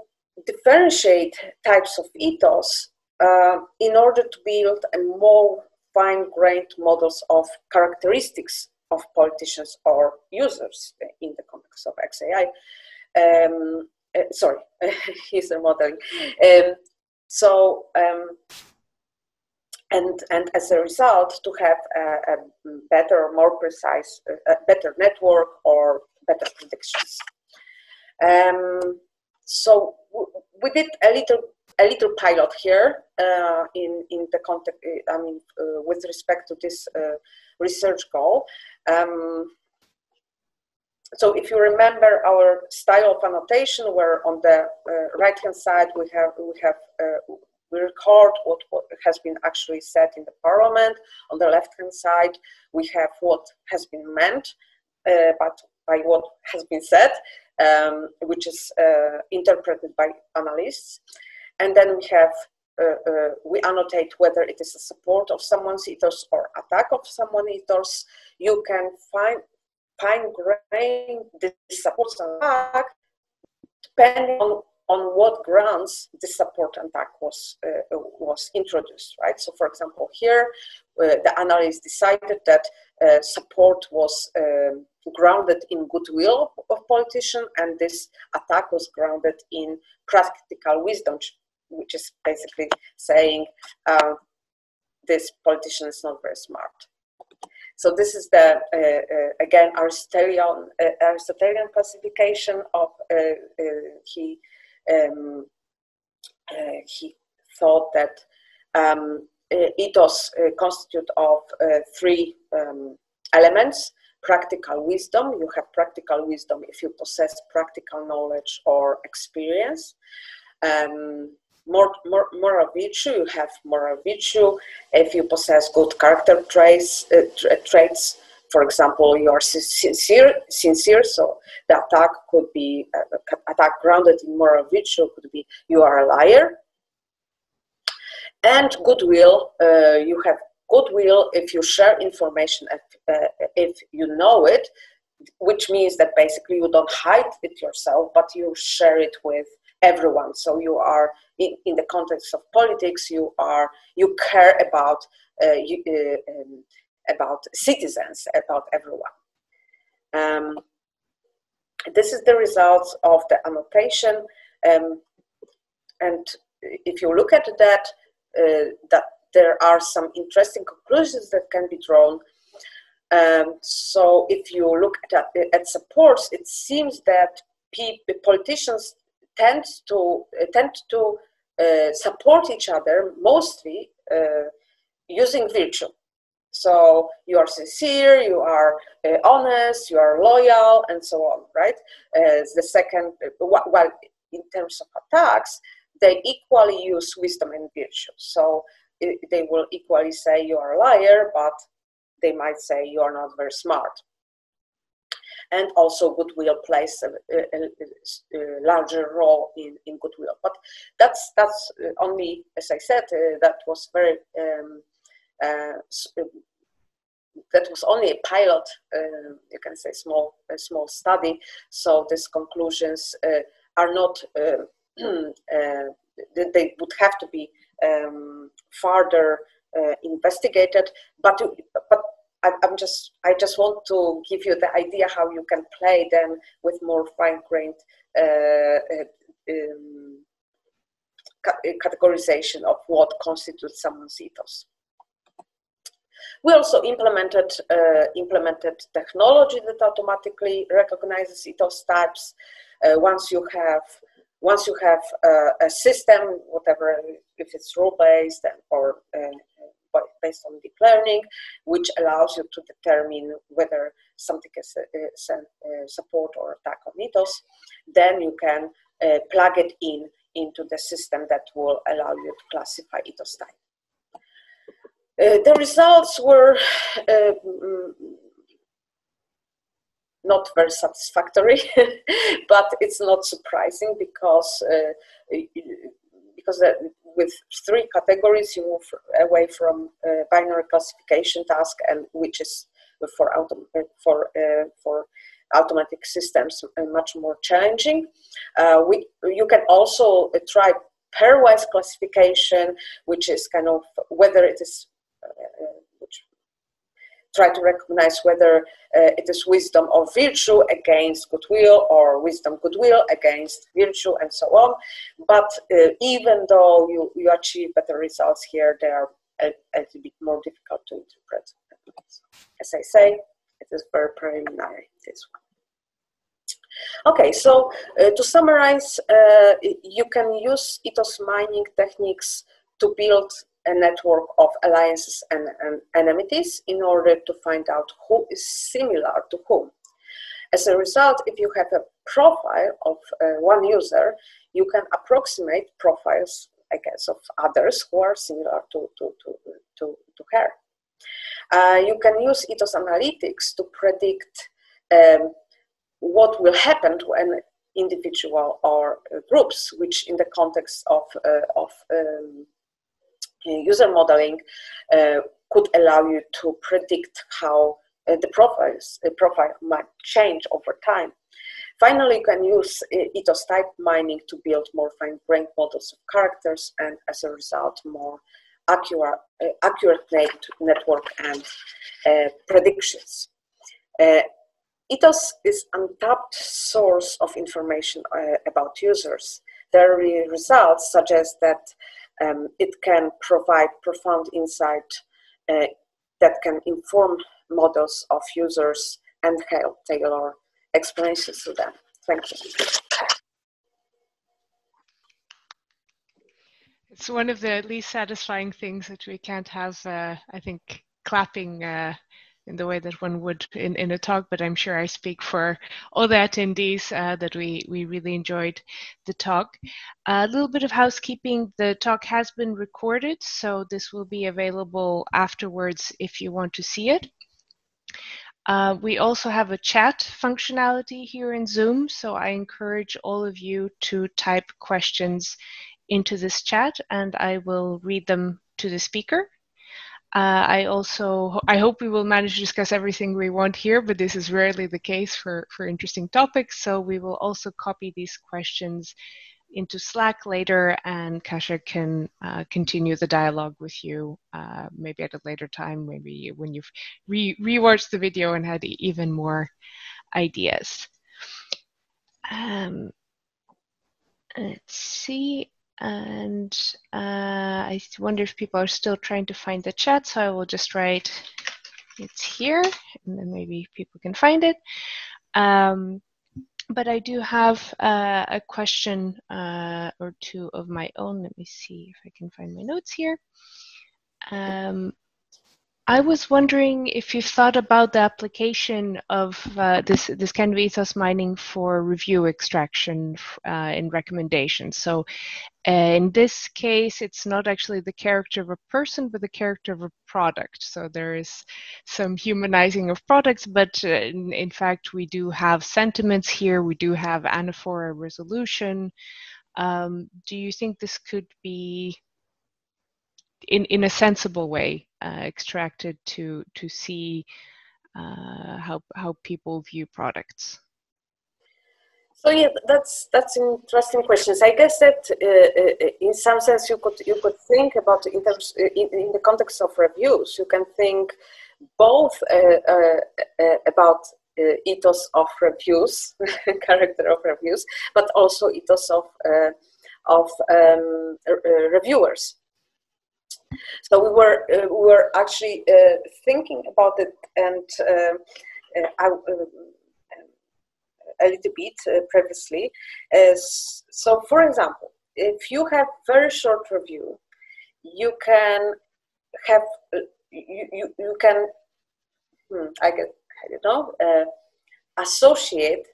differentiate types of ethos uh, in order to build a more fine-grained models of characteristics of politicians or users in the context of XAI. Um, uh, sorry, <laughs> user modeling. Um, so, um, and, and as a result, to have a, a better, more precise, uh, better network or better predictions. Um, so we did a little a little pilot here uh, in in the context. Uh, I mean, uh, with respect to this uh, research goal. Um, so if you remember our style of annotation, where on the uh, right hand side we have we have uh, we record what, what has been actually said in the parliament. On the left hand side we have what has been meant, but by what has been said um, which is uh, interpreted by analysts. And then we have, uh, uh, we annotate whether it is a support of someone's ethos or attack of someone's ethos. You can find fine grain this support and attack depending on on what grounds the support and attack was uh, was introduced, right? So, for example, here uh, the analyst decided that uh, support was um, grounded in goodwill of politician, and this attack was grounded in practical wisdom, which is basically saying uh, this politician is not very smart. So this is the uh, uh, again Aristotelian uh, Aristotelian classification of uh, uh, he um, he thought that um, ethos constitute of three um, elements practical wisdom. You have practical wisdom if you possess practical knowledge or experience. Um, more, more, moral virtue, you have moral virtue if you possess good character traits, uh, tra- traits. For example, you are sincere, sincere. So the attack could be uh, attack grounded in moral virtue could be you are a liar. And goodwill, uh, you have goodwill if you share information if, uh, if you know it which means that basically you don't hide it yourself but you share it with everyone. So you are in, in the context of politics you are you care about uh, you, uh, um, about citizens about everyone. Um, this is the results of the annotation. Um, and if you look at that uh, that there are some interesting conclusions that can be drawn. Um, so if you look at, at supports, it seems that politicians tend to uh, tend to uh, support each other mostly uh, using virtue. So you are sincere, you are uh, honest, you are loyal, and so on, right? The second, uh, well, in terms of attacks, they equally use wisdom and virtue. So they will equally say you are a liar, but they might say you are not very smart. And also goodwill plays a, a, a larger role in, in goodwill. But that's that's only, as I said, uh, that was very um, uh, that was only a pilot, uh, you can say small, small study. So these conclusions uh, are not, uh, <clears throat> uh, they would have to be um, further uh, investigated. But but I'm just I just want to give you the idea how you can play them with more fine-grained uh, uh, um, categorization of what constitutes someone's ethos. We also implemented uh, implemented technology that automatically recognizes ethos types. Uh, once you have once you have uh, a system, whatever if it's rule based or uh, based on deep learning, which allows you to determine whether something is, is a, support or attack on ethos, then you can uh, plug it in into the system that will allow you to classify ethos type. Uh, the results were uh, not very satisfactory, <laughs> but it's not surprising because uh, because with three categories you move away from uh, binary classification task and which is for autom- for uh, for automatic systems much more challenging. we you can also try pairwise classification, which is kind of whether it is try to recognize whether uh, it is wisdom or virtue against goodwill or wisdom goodwill against virtue and so on. But uh, even though you, you achieve better results here they are a, a little bit more difficult to interpret. As i say it is very preliminary this one. Okay, so uh, to summarize, uh, you can use ethos mining techniques to build a network of alliances and, and enmities in order to find out who is similar to whom. As a result, if you have a profile of uh, one user, you can approximate profiles, I guess, of others who are similar to, to, to, to, to her. Uh, you can use ethos analytics to predict um, what will happen to an individual or uh, groups, which in the context of, uh, of um, user modeling uh, could allow you to predict how uh, the profiles the profile might change over time. Finally, you can use uh, ethos type mining to build more fine-grained models of characters and as a result more accurate, uh, accurate network and uh, predictions. Uh, ethos is untapped source of information about users. Their results suggest that um, it can provide profound insight uh, that can inform models of users and help tailor explanations to them. Thank you.
It's one of the least satisfying things that we can't have, uh, I think, clapping uh, in the way that one would in, in a talk, but I'm sure I speak for all the attendees uh, that we, we really enjoyed the talk. A little bit of housekeeping, the talk has been recorded, so this will be available afterwards if you want to see it. Uh, we also have a chat functionality here in Zoom, so I encourage all of you to type questions into this chat and I will read them to the speaker. Uh, I also I hope we will manage to discuss everything we want here, but this is rarely the case for, for interesting topics. So we will also copy these questions into Slack later, and Kasia can uh, continue the dialogue with you uh, maybe at a later time, maybe when you've re rewatched the video and had even more ideas. Um, let's see and uh, I wonder if people are still trying to find the chat, so I will just write it's here, and then maybe people can find it. Um, but I do have uh, a question uh, or two of my own. Let me see if I can find my notes here. Um, I was wondering if you've thought about the application of uh, this this kind of ethos mining for review extraction uh, in recommendations. So, in this case, it's not actually the character of a person, but the character of a product. So there is some humanizing of products, but uh, in, in, fact, we do have sentiments here. We do have anaphora resolution. Um, do you think this could be in in a sensible way uh, extracted to to see uh, how how people view products?
So yeah, that's that's interesting questions. I guess that uh, uh, in some sense you could you could think about in terms uh, in, in the context of reviews. You can think both uh, about ethos of reviews, <laughs> character of reviews, but also ethos of of um, reviewers. So we were uh, we were actually uh, thinking about it, and uh, uh I, uh, a little bit uh, previously. so, for example, if you have very short review, you can have you, you, you can hmm, I get I don't know associate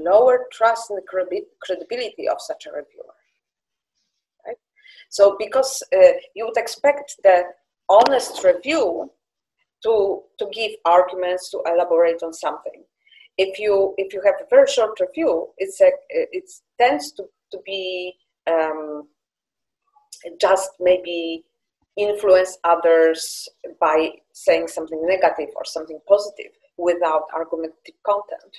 lower trust the credibility of such a reviewer. So because uh, you would expect the honest review to, to give arguments, to elaborate on something. If you, if you have a very short review, it's a, it tends to, to be um, just maybe influence others by saying something negative or something positive without argumentative content,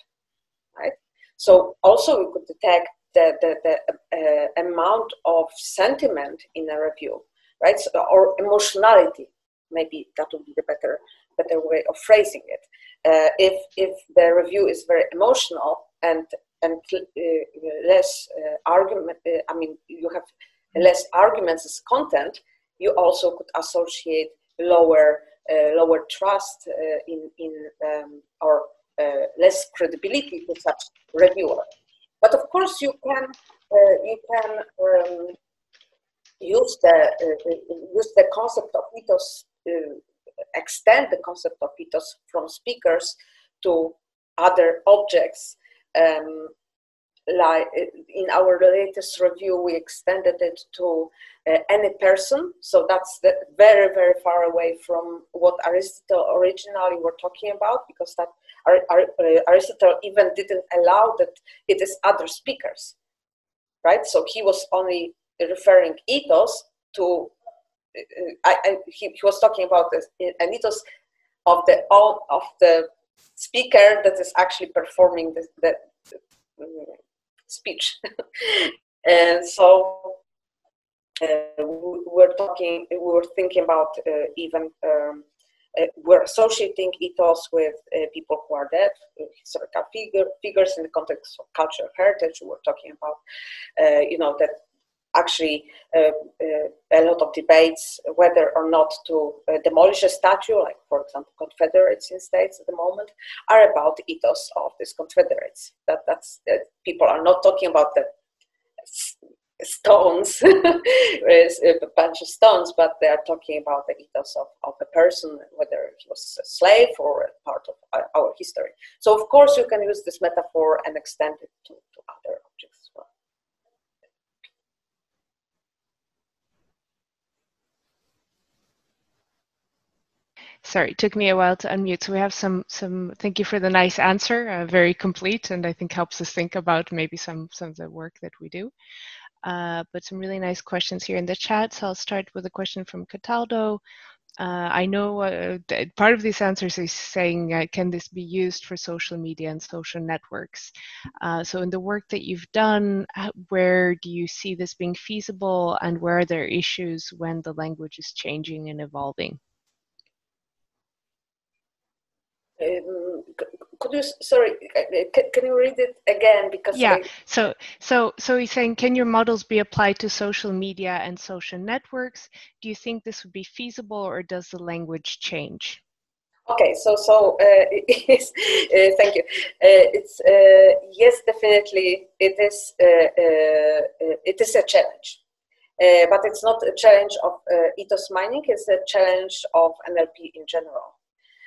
right? So also we could detect the, the, the uh, amount of sentiment in a review, right? So, or emotionality, maybe that would be the better, better way of phrasing it. Uh, if, if the review is very emotional and, and uh, less uh, argument, uh, I mean, you have less arguments as content, you also could associate lower, uh, lower trust in, in um, or less credibility to such reviewer. But of course, you can uh, you can um, use the uh, use the concept of ethos, uh, extend the concept of ethos from speakers to other objects. Um, like in our latest review, we extended it to uh, any person. So that's the, very, very far away from what Aristotle originally were talking about, because that uh, Aristotle even didn't allow that it is other speakers, right? So he was only referring ethos to. I, I, he, he was talking about this, an ethos of the all of the speaker that is actually performing the, the, the speech. <laughs> and so uh, we were talking, we were thinking about uh, even um, uh, we're associating ethos with uh, people who are dead, historical figure, figures in the context of cultural heritage. We're talking about, uh, you know, that actually um, uh, a lot of debates whether or not to uh, demolish a statue, like for example Confederates in states at the moment, are about the ethos of these Confederates. That that's people are not talking about the stones, <laughs> a uh, bunch of stones, but they are talking about the ethos of, of a person, whether he was a slave or a part of our history. So, of course, you can use this metaphor and extend it to, to other objects as well.
Sorry, it took me a while to unmute. So we have some, some. Thank you for the nice answer, uh, very complete, and I think helps us think about maybe some some of the work that we do. Uh, but some really nice questions here in the chat. So I'll start with a question from Cataldo. Uh, I know uh, part of these answers is saying, uh, can this be used for social media and social networks? Uh, so in the work that you've done, where do you see this being feasible and where are there issues when the language is changing and evolving?
Um, could you sorry can, can you read it again? Because
yeah I... so so so he's saying can your models be applied to social media and social networks? Do you think this would be feasible or does the language change?
Okay so so uh, <laughs> uh, thank you. Uh, it's uh, yes definitely it is uh, uh, it is a challenge. But it's not a challenge of ethos mining it's a challenge of nlp in general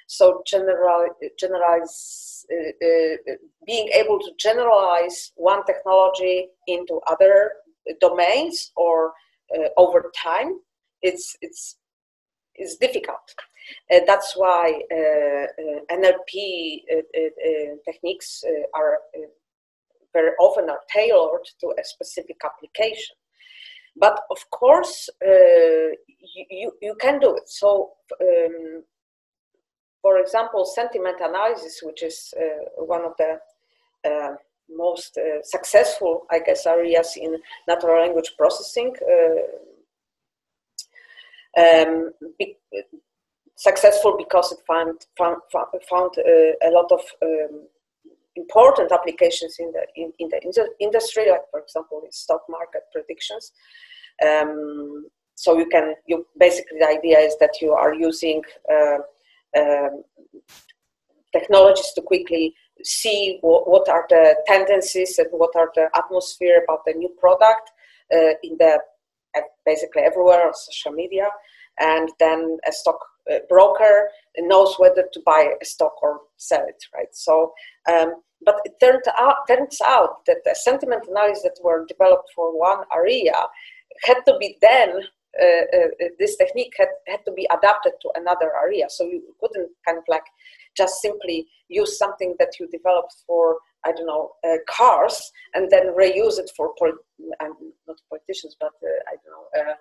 so general, generalize, uh, uh, being able to generalize one technology into other domains or uh, over time, it's it's it's difficult. Uh, that's why uh, uh, NLP techniques are very often are tailored to a specific application. But of course, you, you, you, can do it. So um, for example, sentiment analysis, which is uh, one of the uh, most uh, successful, I guess, areas in natural language processing, um, be, successful because it found found, found a lot of um, important applications in the in, in the industry, like for example, in stock market predictions. Um, so you can you basically the idea is that you are using uh, um, technologies to quickly see what, what, are the tendencies and what are the atmosphere about the new product uh, in the basically everywhere on social media. And then a stock uh, broker knows whether to buy a stock or sell it right? So um, but it turned out, turns out that the sentiment analysis that were developed for one area had to be then this technique had, had to be adapted to another area so you couldn't kind of like just simply use something that you developed for I don't know uh, cars and then reuse it for pol- not politicians but uh, I don't know uh,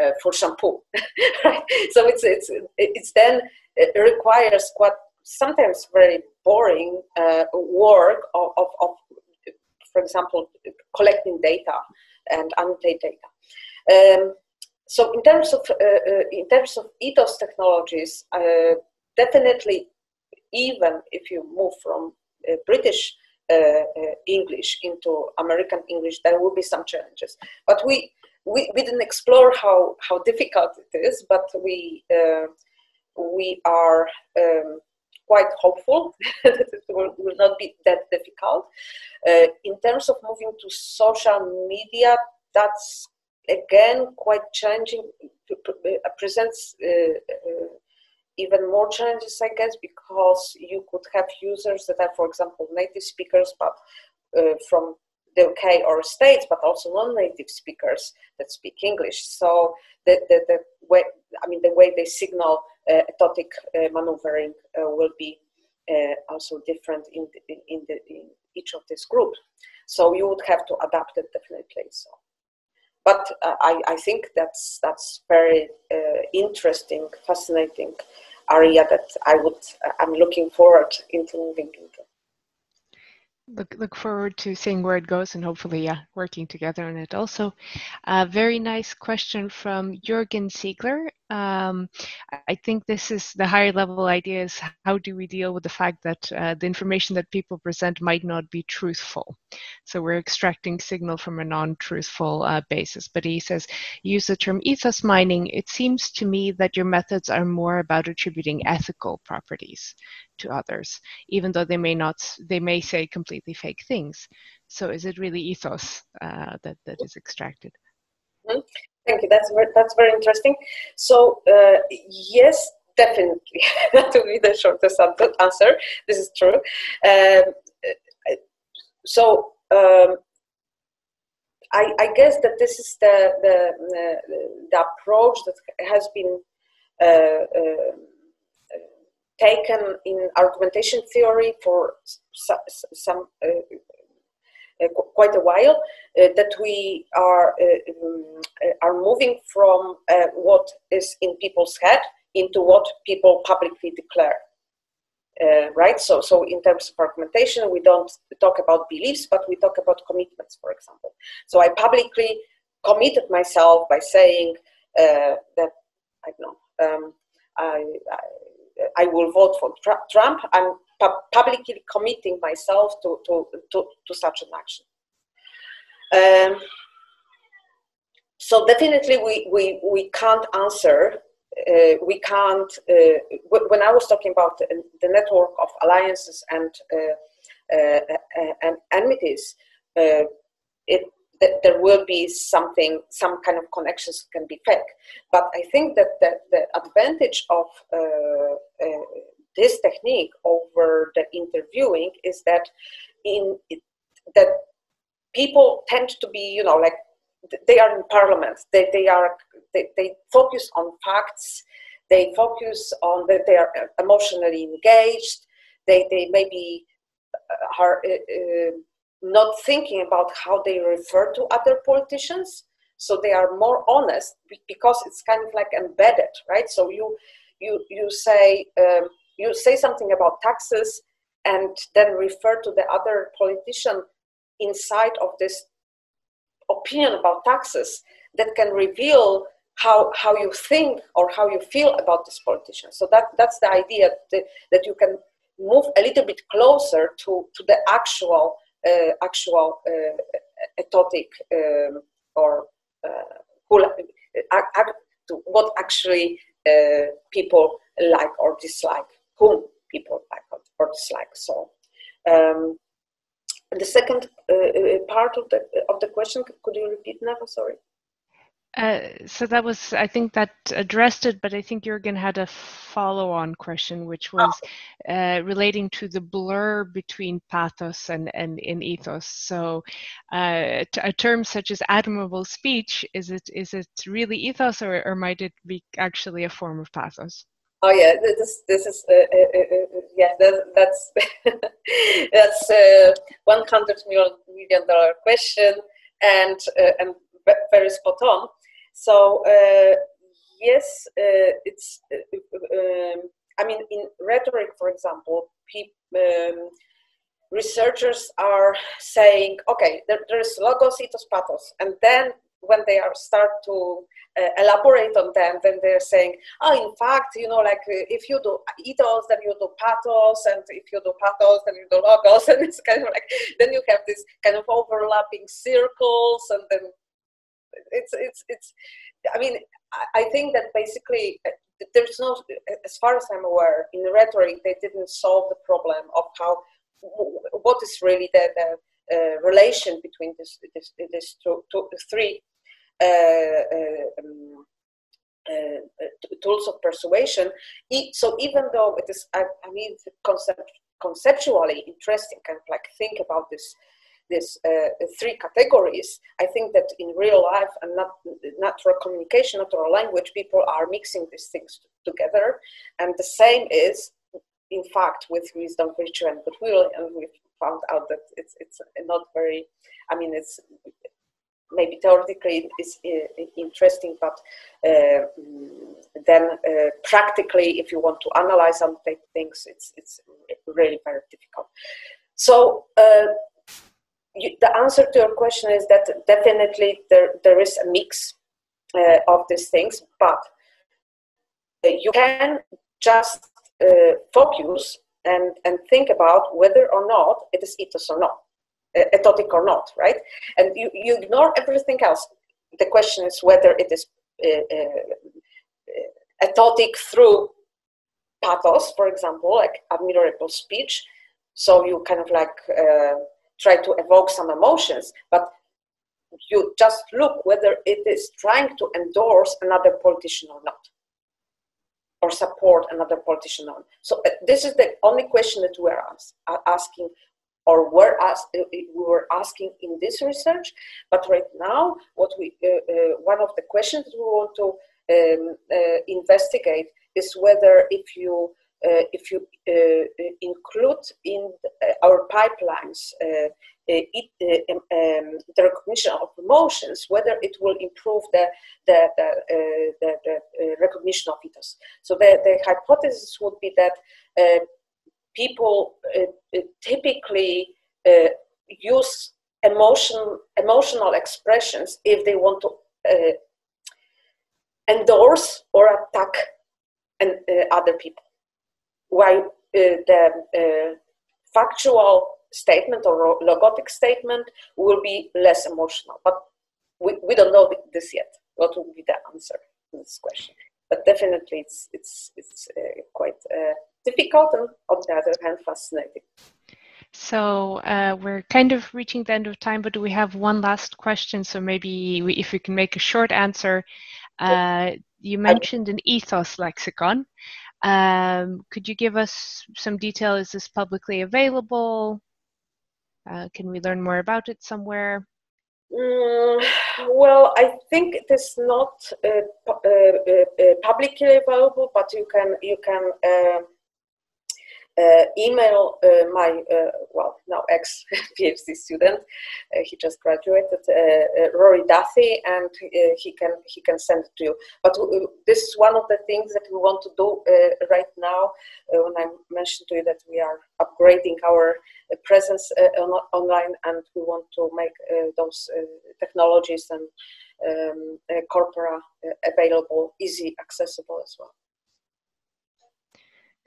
uh, for shampoo. <laughs> right? So it's it's it's then it requires quite sometimes very boring uh, work of, of, of, for example, collecting data and annotate data. Um, so in terms of uh, in terms of ethos technologies, definitely even if you move from uh, British uh, uh, English into American English, there will be some challenges. But we, we, we didn't explore how, how difficult it is, but we, we are um, quite hopeful <laughs> that it will, will, not be that difficult. Uh, in terms of moving to social media, that's again quite challenging, presents uh, uh, even more challenges, I guess, because you could have users that are, for example, native speakers, but uh, from the UK or States, but also non-native speakers that speak English. So the, the, the way, I mean, the way they signal uh, ethotic uh, maneuvering uh, will be uh, also different in, in, in each of these groups. So you would have to adapt it definitely. So but uh, I, I, think that's that's very uh, interesting, fascinating area that I would I'm looking forward into moving into.
Look look forward to seeing where it goes and hopefully yeah working together on it also. A very nice question from Jürgen Ziegler um, I think this is the higher level idea is how do we deal with the fact that uh, the information that people present might not be truthful. So we're extracting signal from a non-truthful uh, basis. But he says, use the term ethos mining. It seems to me that your methods are more about attributing ethical properties to others, even though they may not, they may say completely fake things. So is it really ethos uh, that, that is extracted?
Thank you. That's very, that's very interesting. So uh, yes, definitely. <laughs> that will be the shortest answer. This is true. Um, so um, I, I, guess that this is the the, the approach that has been uh, uh, taken in argumentation theory for some uh, uh, quite a while uh, that we are uh, um, are moving from what is in people's head into what people publicly declare. Uh, right? So, so in terms of argumentation, we don't talk about beliefs, but we talk about commitments, for example. So I publicly committed myself by saying uh, that I don't know um, I, I, I will vote for Trump. I'm pu- publicly committing myself to, to, to, to such an action. Um, so definitely we, we, we can't answer, uh, we can't, uh, w- when I was talking about the, the network of alliances and, uh, uh, uh and enmities, uh, it, that there will be something, some kind of connections can be fake. But I think that the, the advantage of this technique over the interviewing is that in it, that people tend to be you know like they are in parliament they, they are they, they focus on facts. They focus on that they are emotionally engaged. They they maybe uh, are uh, uh, not thinking about how they refer to other politicians. So they are more honest because it's kind of like embedded right? So you you you say um, you say something about taxes and then refer to the other politician inside of this opinion about taxes that can reveal how, how you think or how you feel about this politician. So that, that's the idea that, that you can move a little bit closer to, to the actual uh, actual uh, ethotic um, or uh, to what actually people like or dislike, whom people like or dislike. So. Um, the second uh, part of the of the question, could you repeat, Nava? Sorry.
Uh, so that was, I think that addressed it, but I think Jürgen had a follow-on question, which was oh. uh, relating to the blur between pathos and, and in ethos. So uh, a term such as admirable speech, is it is it really ethos or, or might it be actually a form of pathos?
Oh yeah, this this is uh, uh, uh, yeah that, that's <laughs> that's a one hundred million million dollar question and and very spot on. So uh, yes, uh, it's. Uh, um, I mean, in rhetoric, for example, um, researchers are saying, okay, there, there is logos, ethos, pathos, and then when they are start to uh, elaborate on them, then they're saying, oh, in fact, you know, like uh, if you do ethos, then you do pathos, and if you do pathos, then you do logos, <laughs> and it's kind of like then you have this kind of overlapping circles, and then it's it's it's i mean i think that basically uh, there's no as far as i'm aware in rhetoric they didn't solve the problem of how what is really the, the uh, relation between this this, this two, two, three um, uh, tools of persuasion. So even though it is, I, I mean, concept, conceptually interesting, kind of like think about this these uh, three categories, I think that in real life and not natural communication, natural language, people are mixing these things together. And the same is, in fact, with wisdom, virtue, and goodwill. And we've found out that it's it's not very. I mean, it's maybe theoretically is uh, interesting, but uh, then uh, practically, if you want to analyze some things, it's it's really very difficult. So uh, you, the answer to your question is that definitely there, there is a mix uh, of these things, but uh, you can just focus and, and think about whether or not it is ethos or not, uh, ethotic or not, right? And you, you ignore everything else. The question is whether it is uh, uh, ethotic through pathos, for example, like admirable speech. So you kind of like try to evoke some emotions, but you just look whether it is trying to endorse another politician or not, or support another politician not. So uh, this is the only question that we are ask, uh, asking, or were asked, uh, we were asking in this research. But right now, what we uh, uh, one of the questions we want to um, uh, investigate is whether if you uh, if you uh, include in our pipelines uh, it, um, um, the recognition of emotions, whether it will improve the, the, the, uh, the, recognition of ethos. So the, the hypothesis would be that uh, people uh, typically use emotion, emotional expressions if they want to endorse or attack and, other people while uh, the uh, factual statement or logotic statement will be less emotional. But we, we don't know this yet. What will be the answer to this question? But definitely, it's it's it's uh, quite uh, difficult and on the other hand, fascinating.
So uh, we're kind of reaching the end of time, but we have one last question. So maybe we, if we can make a short answer. Uh, you mentioned an ethos lexicon. Um, could you give us some detail? Is this publicly available? Uh, can we learn more about it somewhere?
Mm, well, I think it is not uh, uh, uh, uh publicly available, but you can you can uh, email uh, my uh, well now ex <laughs> PhD student. Uh, he just graduated, uh, uh, Rory Duthie, and he can he can send it to you. But this is one of the things that we want to do right now. when I mentioned to you that we are upgrading our presence on, online, and we want to make those technologies and um, corpora available, easy accessible as well.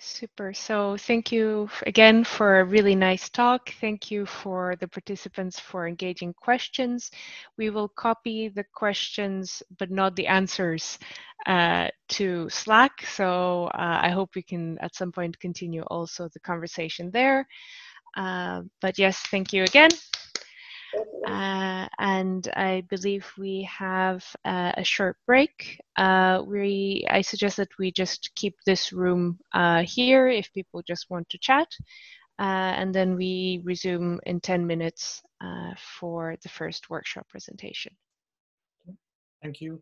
Super. So thank you again for a really nice talk. Thank you for the participants for engaging questions. We will copy the questions, but not the answers uh, to Slack. So uh, I hope we can at some point continue also the conversation there. Uh, but yes, thank you again. Uh, and I believe we have uh, a short break. Uh, we, I suggest that we just keep this room uh, here if people just want to chat. Uh, and then we resume in 10 minutes uh, for the first workshop presentation.
Thank you.